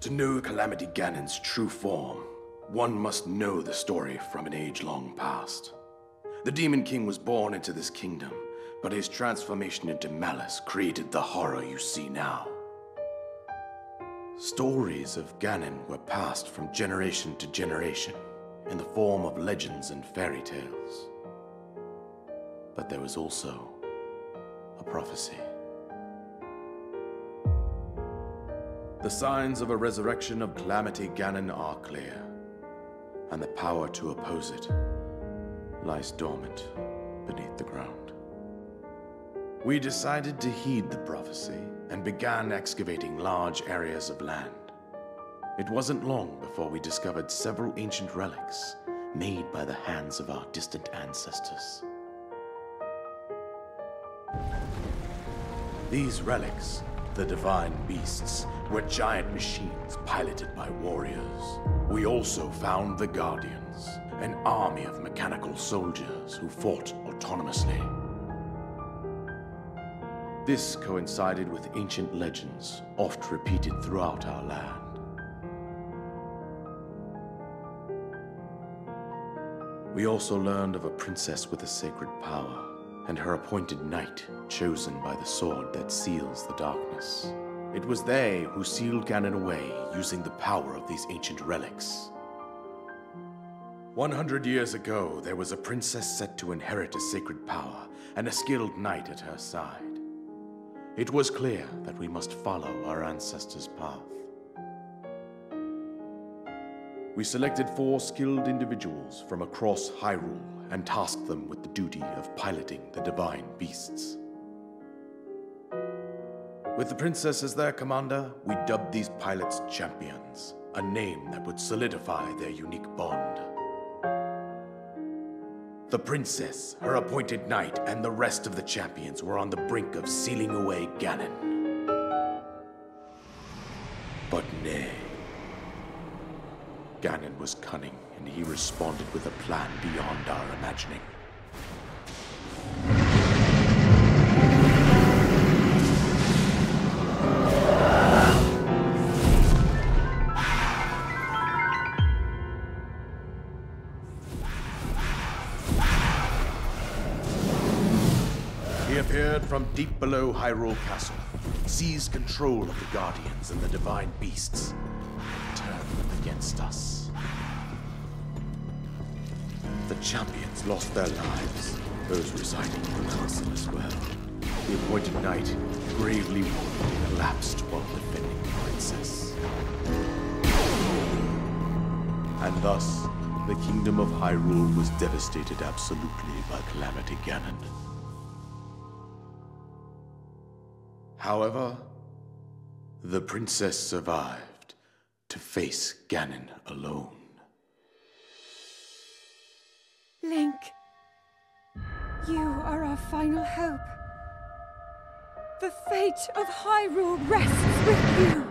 To know Calamity Ganon's true form, one must know the story from an age long past. The Demon King was born into this kingdom, but his transformation into malice created the horror you see now. Stories of Ganon were passed from generation to generation in the form of legends and fairy tales. But there was also a prophecy. The signs of a resurrection of Calamity Ganon are clear, and the power to oppose it lies dormant beneath the ground. We decided to heed the prophecy and began excavating large areas of land. It wasn't long before we discovered several ancient relics made by the hands of our distant ancestors. These relics, the divine beasts, were giant machines piloted by warriors. We also found the Guardians, an army of mechanical soldiers who fought autonomously. This coincided with ancient legends, oft repeated throughout our land. We also learned of a princess with a sacred power, and her appointed knight, chosen by the sword that seals the darkness. It was they who sealed Ganon away using the power of these ancient relics. 100 years ago, there was a princess set to inherit a sacred power and a skilled knight at her side. It was clear that we must follow our ancestors' path. We selected four skilled individuals from across Hyrule and tasked them with the duty of piloting the divine beasts. With the princess as their commander, we dubbed these pilots champions, a name that would solidify their unique bond. The princess, her appointed knight, and the rest of the champions were on the brink of sealing away Ganon. But nay. Ganon was cunning, and he responded with a plan beyond our imagining. He appeared from deep below Hyrule Castle, seized control of the Guardians and the Divine Beasts, against us. The champions lost their lives, those residing in the castle as well. The appointed knight, gravely wounded, collapsed while defending the princess. And thus, the kingdom of Hyrule was devastated absolutely by Calamity Ganon. However, the princess survived to face Ganon alone. Link, you are our final hope. The fate of Hyrule rests with you.